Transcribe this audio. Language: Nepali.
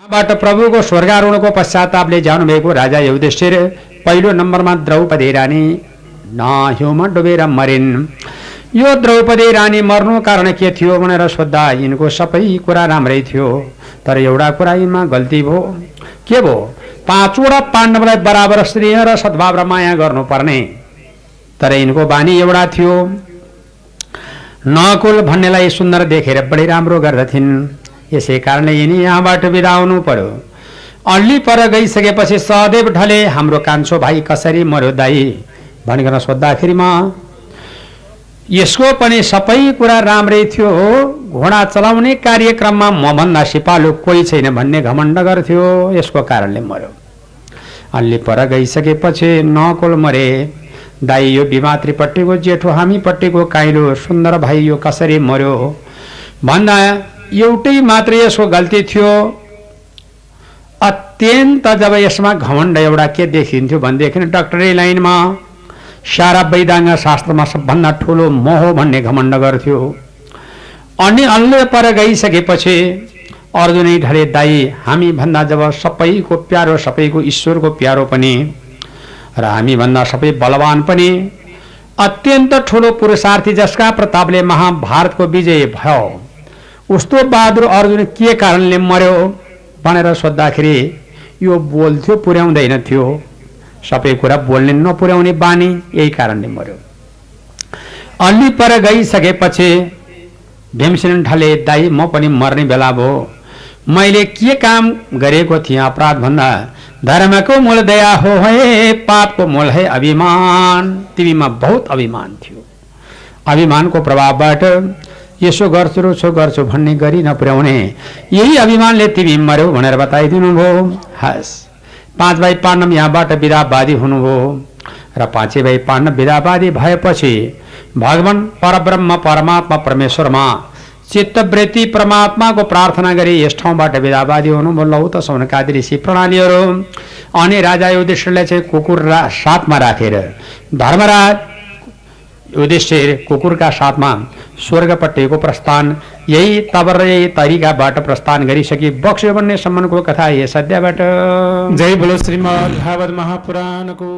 बाट प्रभुको स्वर्गारोहणको पश्चातापले जानुभएको राजा युधिष्ठिर पहिलो नम्बरमा द्रौपदी रानी नहिउमा डुबेर मरिन्। यो द्रौपदी रानी मर्नु कारण के थियो भनेर सोद्धा यिनको सबै कुरा राम्रै थियो। तर एउटा कुरा यिनमा गल्ती भयो। के भयो? पाँचवटा पाण्डवलाई बराबर स्नेह र सद्भाव र माया गर्नुपर्ने। तर यिनको बानी एउटा थियो। नकुल भन्नेलाई सुन्दर देखेर बढी राम्रो गर्दथिन्। यसै कारणले यिनी यहाँबाट बिदा हुनु पर्यो अल्ली पर गइसकेपछि सहदेव ढले हाम्रो कान्छो भाइ कसरी मर्यो दाई? भनिकन सोद्धाखेरिमा यसको पनि सबै कुरा राम्रै थियो घोडा चलाउने कार्यक्रममा मभन्दा सिपालु कोही छैन भन्ने घमण्ड गर्थ्यो यसको कारणले मर्यो। अल्ली पर गइसकेपछि नकुल मरे। दाई यो बिमात्रीपट्टिको जेठो हामीपट्टिको काइलो सुन्दर भाइ यो कसरी मर्यो? भन्दा एउटै मात्रै यसको गल्ती थियो। अत्यन्त जब यसमा घमण्ड एउटा के देखिन्थ्यो भनेदेखि डक्टरी लाइनमा सारा वैदाङ्ग शास्त्रमा सबभन्दा ठुलो मोह भन्ने घमण्ड गर्थ्यो। अनि अल्ले पर गइसकेपछि अर्जुनै ढले दाई हामी भन्दा जब सबैको प्यारो सबैको ईश्वरको प्यारो पनि र हामीभन्दा सबै बलवान पनि अत्यन्त ठुलो पुरुषार्थी जसका प्रतापले महाभारतको विजय भयो। उस्तो बहादुर अर्जुन के कारणले मर्यो भनेर सोद्धाखेरि यो बोल्थ्यो पुर्याउँदैन थियो। सबै कुरा बोल्ने नपुर्याउने बानी यही कारणले मर्यो। अलि पर गइसकेपछि भीमसेन ढले दाई म पनि मर्ने बेला भयो। मैले के काम गरेको थिएँ अपराध भन्दा? धर्मको मूल दया हो है पापको मूल है अभिमान। तिमीमा बहुत अभिमान थियो। अभिमानको प्रभावबाट यसो गर्छु र गर्छु भन्ने गरी नपुर्याउने। यही अभिमानले तिमी मर्यौ भनेर बताइदिनु भयो हस्। पाँच भाइ पाण्डव यहाँबाट विदावादी हुनुभयो। र पाँचै भाइ पाण्डव विदावादी भएपछि भगवान परब्रह्म परमात्मा परमेश्वरमा चित्तवृत्ति परमात्माको प्रार्थना गरी यस ठाउँबाट विदावादी हुनुभयो। लौ त सौनकादि ऋषि प्रणालीहरू अनि राजा युधिष्ठिरलाई चाहिँ कुकुर रा साथमा राखेर धर्मराज युधिष्ठिर कुकुरका साथमा स्वर्गपट्टिको प्रस्थान। यही तबर यही तरिकाबाट प्रस्थान गरिसके बक्स्यो भन्ने को कथा यस अध्यायबाट। जय बोलो श्रीमद् भागवत महापुराणको